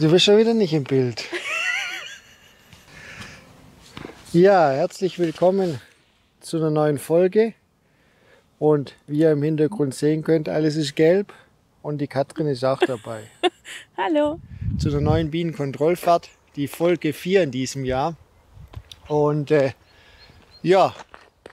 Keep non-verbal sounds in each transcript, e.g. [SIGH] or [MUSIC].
Du bist schon wieder nicht im Bild. Ja, herzlich willkommen zu einer neuen Folge. Und wie ihr im Hintergrund sehen könnt, alles ist gelb und die Katrin ist auch dabei. [LAUGHS] Hallo. Zu einer neuen Bienenkontrollfahrt, die Folge 4 in diesem Jahr. Und äh, ja,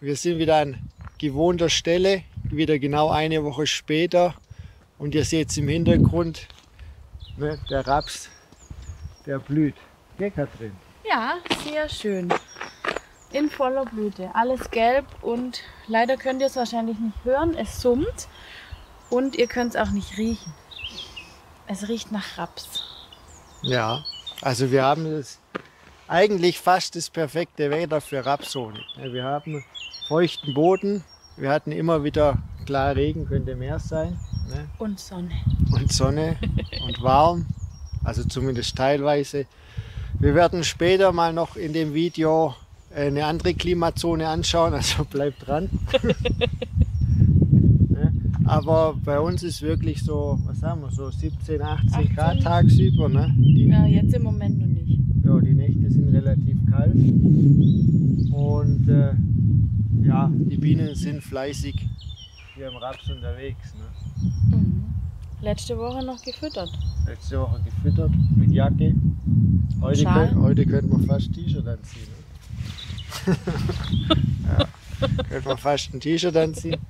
wir sind wieder an gewohnter Stelle, wieder genau eine Woche später. Und ihr seht es im Hintergrund, ne, der Raps, der blüht. Gell, Katrin? Ja, sehr schön. In voller Blüte. Alles gelb und leider könnt ihr es wahrscheinlich nicht hören. Es summt und ihr könnt es auch nicht riechen. Es riecht nach Raps. Ja, also wir haben das eigentlich fast das perfekte Wetter für Rapshonig. Wir haben feuchten Boden, wir hatten immer wieder klar Regen, könnte mehr sein. Ne? Und Sonne. Und Sonne und warm, also zumindest teilweise. Wir werden später mal noch in dem Video eine andere Klimazone anschauen, also bleibt dran. [LAUGHS] Ne? Aber bei uns ist wirklich so, was haben wir, so 17, 18, 18. Grad tagsüber. Ne? Die, Ja, jetzt im Moment noch nicht. ja, die Nächte sind relativ kalt. Und äh, ja, die Bienen sind fleißig hier im Raps unterwegs. Ne? Mhm. Letzte Woche noch gefüttert. Letzte Woche gefüttert mit Jacke. Heute, könnt, heute könnte man fast T-Shirt anziehen. Ne? [LAUGHS] ja, könnte man fast ein T-Shirt anziehen.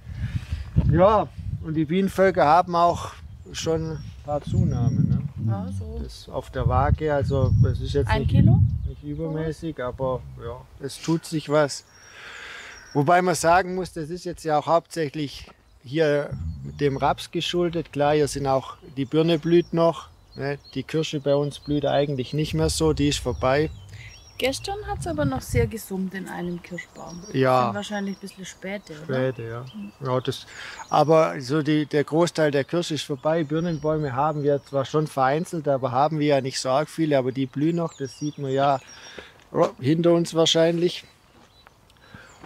Ja, und die Bienenvölker haben auch schon ein paar Zunahmen. Ne? Ja, so Das auf der Waage, also es ist jetzt ein nicht, Kilo. nicht übermäßig, aber ja, es tut sich was. Wobei man sagen muss, das ist jetzt ja auch hauptsächlich hier mit dem Raps geschuldet. Klar, hier sind auch die Birne blüht noch. Ne? Die Kirsche bei uns blüht eigentlich nicht mehr so, die ist vorbei. Gestern hat es aber noch sehr gesummt in einem Kirschbaum. Ja. Sind wahrscheinlich ein bisschen später, oder? Später, ja. ja das, aber so die, der Großteil der Kirsche ist vorbei. Birnenbäume haben wir zwar schon vereinzelt, aber haben wir ja nicht so arg viele, aber die blühen noch. Das sieht man ja hinter uns wahrscheinlich.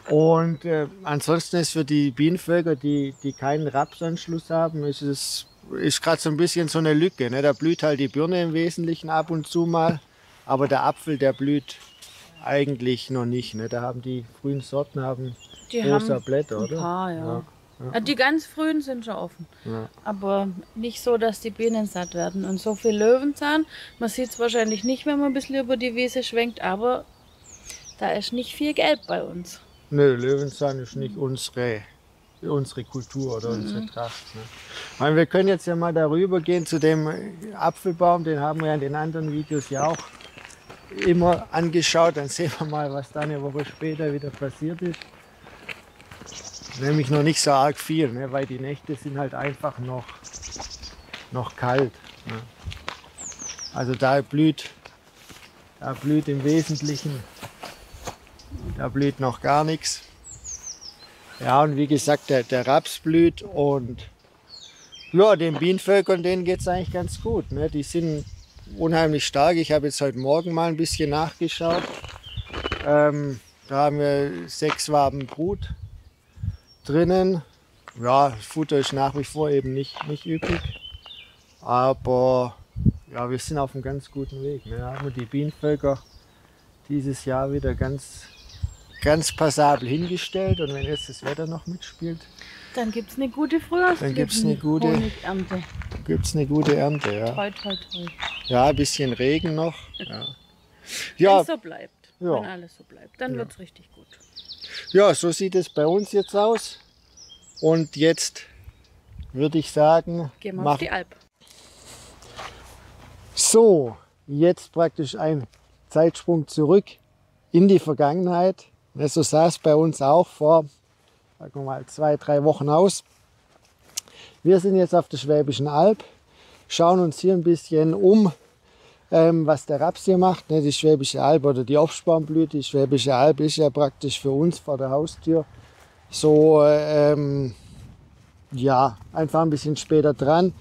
Und äh, ansonsten ist für die Bienenvölker, die, die keinen Rapsanschluss haben, ist es ist gerade so ein bisschen so eine Lücke. Ne? Da blüht halt die Birne im Wesentlichen ab und zu mal, aber der Apfel, der blüht eigentlich noch nicht. Ne? Da haben die frühen Sorten haben Die rosa Blätter, oder? paar, ja. Ja, Ja, Die ganz frühen sind schon offen. Ja. Aber nicht so, dass die Bienen satt werden. Und so viel Löwenzahn, man sieht es wahrscheinlich nicht, wenn man ein bisschen über die Wiese schwenkt, aber da ist nicht viel Gelb bei uns. Nö, Löwenzahn ist nicht unsere, unsere Kultur oder unsere Tracht. Ne? Ich meine, wir können jetzt ja mal darüber gehen zu dem Apfelbaum, den haben wir ja in den anderen Videos ja auch immer angeschaut. Dann sehen wir mal, was da eine Woche später wieder passiert ist. Nämlich noch nicht so arg viel, ne? weil die Nächte sind halt einfach noch, noch kalt. Ne? Also da blüht, da blüht im Wesentlichen da blüht noch gar nichts. Ja, und wie gesagt, der, der Raps blüht und ja, den Bienenvölkern, denen geht es eigentlich ganz gut. Ne? Die sind unheimlich stark. Ich habe jetzt heute Morgen mal ein bisschen nachgeschaut. Ähm, da haben wir sechs Waben Brut drinnen. Ja, Futter ist nach wie vor eben nicht, nicht üppig. Aber ja, wir sind auf einem ganz guten Weg. Ne? Da haben wir die Bienenvölker dieses Jahr wieder ganz, ganz passabel hingestellt. Und wenn jetzt das Wetter noch mitspielt, Dann gibt es eine gute Frühjahrs Dann gibt's eine gute- Honigernte. gibt es eine gute Ernte. Ja, Toi, toi, toi. ja ein bisschen Regen noch. Ja, Wenn ja, es so bleibt. Ja. Wenn alles so bleibt, dann Ja. wird es richtig gut. ja, so sieht es bei uns jetzt aus. Und jetzt würde ich sagen, Gehen wir mach- auf die Alp. So, jetzt praktisch ein Zeitsprung zurück in die Vergangenheit. So sah es bei uns auch vor, sagen wir mal, zwei, drei Wochen aus. Wir sind jetzt auf der Schwäbischen Alb, schauen uns hier ein bisschen um, ähm, was der Raps hier macht. Ne, die Schwäbische Alb oder die Obstbaumblüte. Die Schwäbische Alb ist ja praktisch für uns vor der Haustür so, ähm, ja, einfach ein bisschen später dran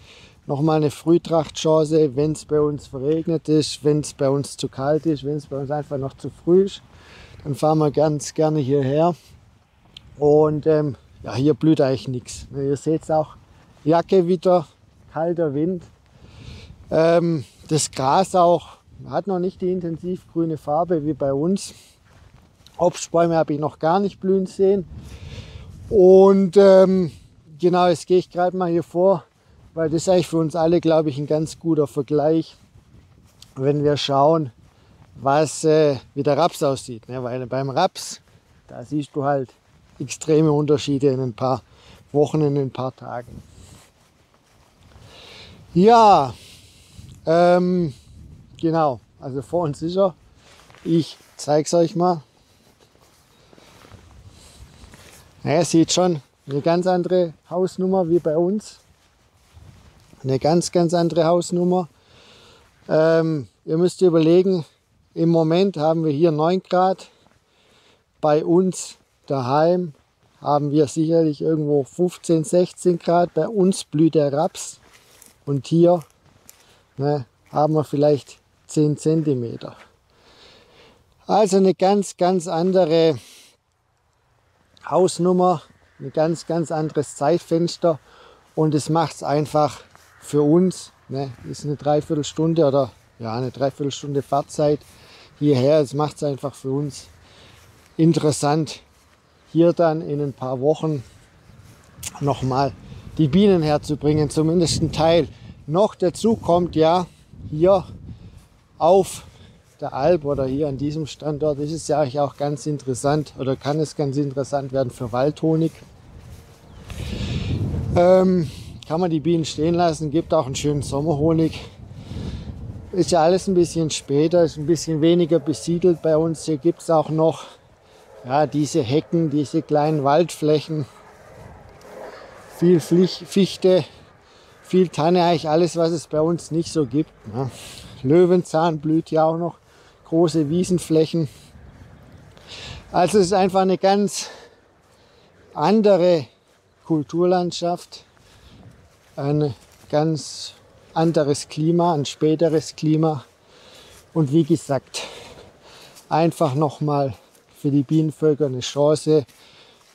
nochmal eine Frühtrachtchance, wenn es bei uns verregnet ist, wenn es bei uns zu kalt ist, wenn es bei uns einfach noch zu früh ist. Dann fahren wir ganz gerne hierher. Und ähm, ja, hier blüht eigentlich nichts. Ihr seht es auch, Jacke wieder, kalter Wind. Ähm, das Gras auch hat noch nicht die intensiv grüne Farbe wie bei uns. Obstbäume habe ich noch gar nicht blühen sehen. Und ähm, genau, jetzt gehe ich gerade mal hier vor, weil das ist eigentlich für uns alle, glaube ich, ein ganz guter Vergleich, wenn wir schauen, was, äh, wie der Raps aussieht. Ne? Weil beim Raps, da siehst du halt extreme Unterschiede in ein paar Wochen, in ein paar Tagen. Ja, ähm, genau, also vor uns ist er. Ich zeige es euch mal. Naja, sieht schon eine ganz andere Hausnummer wie bei uns. Eine ganz, ganz andere Hausnummer. Ähm, ihr müsst überlegen, im Moment haben wir hier 9 Grad. Bei uns daheim haben wir sicherlich irgendwo 15, 16 Grad. Bei uns blüht der Raps und hier ne, haben wir vielleicht 10 Zentimeter. Also eine ganz, ganz andere Hausnummer, ein ganz, ganz anderes Zeitfenster und es macht es einfach für uns, ne, ist eine Dreiviertelstunde oder ja, eine Dreiviertelstunde Fahrzeit hierher. Es macht es einfach für uns interessant, hier dann in ein paar Wochen nochmal die Bienen herzubringen, zumindest ein Teil. Noch dazu kommt ja hier auf der Alp oder hier an diesem Standort ist es ja auch ganz interessant oder kann es ganz interessant werden für Waldhonig. Ähm, kann man die Bienen stehen lassen, gibt auch einen schönen Sommerhonig. Ist ja alles ein bisschen später, ist ein bisschen weniger besiedelt bei uns. Hier gibt es auch noch ja, diese Hecken, diese kleinen Waldflächen, viel Fichte, viel Tanne, eigentlich alles, was es bei uns nicht so gibt. Ne? Löwenzahn blüht ja auch noch, große Wiesenflächen. Also es ist einfach eine ganz andere Kulturlandschaft, ein ganz anderes Klima, ein späteres Klima. Und wie gesagt, einfach nochmal für die Bienenvölker eine Chance,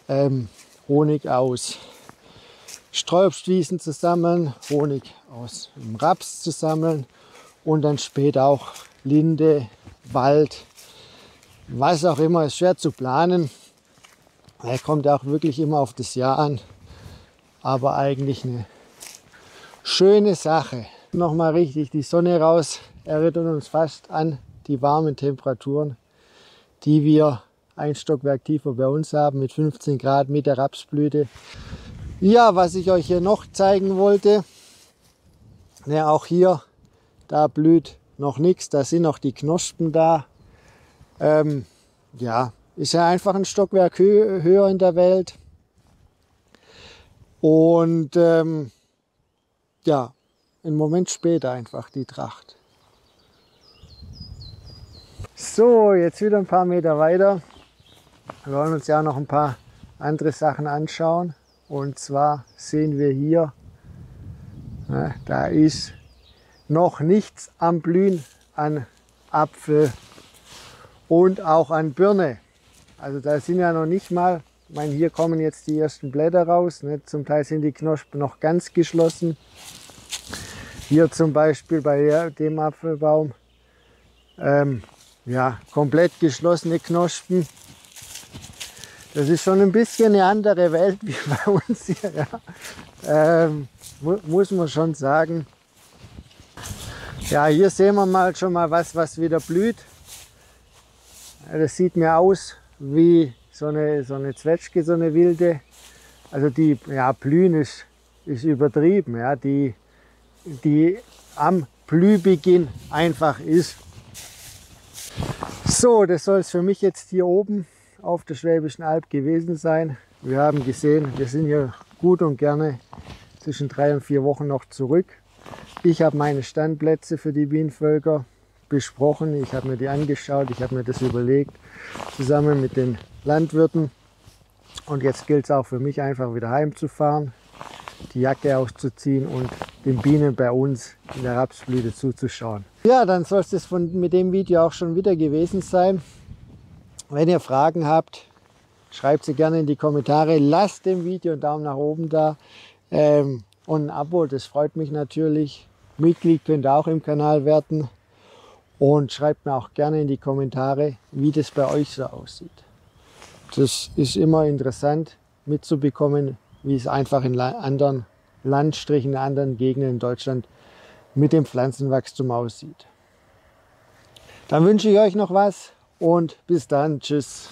ähm, Honig aus Streuobstwiesen zu sammeln, Honig aus Raps zu sammeln und dann später auch Linde, Wald, was auch immer, ist schwer zu planen. Er kommt auch wirklich immer auf das Jahr an, aber eigentlich eine schöne Sache. Nochmal richtig die Sonne raus, erinnert uns fast an die warmen Temperaturen, die wir ein Stockwerk tiefer bei uns haben mit 15 Grad mit der Rapsblüte. Ja, was ich euch hier noch zeigen wollte, ja, auch hier, da blüht noch nichts, da sind noch die Knospen da. Ähm, ja, ist ja einfach ein Stockwerk hö höher in der Welt. Und ähm, ja, einen Moment später einfach die Tracht. So, jetzt wieder ein paar Meter weiter. Wir wollen uns ja noch ein paar andere Sachen anschauen. Und zwar sehen wir hier, na, da ist noch nichts am Blühen an Apfel und auch an Birne. Also da sind ja noch nicht mal, ich meine, hier kommen jetzt die ersten Blätter raus. Ne? Zum Teil sind die Knospen noch ganz geschlossen. Hier zum Beispiel bei dem Apfelbaum, ähm, ja, komplett geschlossene Knospen. Das ist schon ein bisschen eine andere Welt wie bei uns hier. Ja. Ähm, mu muss man schon sagen. Ja, hier sehen wir mal schon mal was, was wieder blüht. Das sieht mir aus wie so eine, so eine Zwetschge, so eine wilde. Also die ja, blühen ist, ist übertrieben. Ja. Die, die am Blühbeginn einfach ist. So, das soll es für mich jetzt hier oben auf der Schwäbischen Alb gewesen sein. Wir haben gesehen, wir sind hier gut und gerne zwischen drei und vier Wochen noch zurück. Ich habe meine Standplätze für die Bienenvölker besprochen. Ich habe mir die angeschaut, ich habe mir das überlegt, zusammen mit den Landwirten. Und jetzt gilt es auch für mich einfach wieder heimzufahren, die Jacke auszuziehen und den Bienen bei uns in der Rapsblüte zuzuschauen. Ja, dann soll es das mit dem Video auch schon wieder gewesen sein. Wenn ihr Fragen habt, schreibt sie gerne in die Kommentare. Lasst dem Video einen Daumen nach oben da ähm, und ein Abo, das freut mich natürlich. Mitglied könnt ihr auch im Kanal werden. Und schreibt mir auch gerne in die Kommentare, wie das bei euch so aussieht. Das ist immer interessant mitzubekommen, wie es einfach in anderen Landstrichen, in anderen Gegenden in Deutschland mit dem Pflanzenwachstum aussieht. Dann wünsche ich euch noch was und bis dann. Tschüss.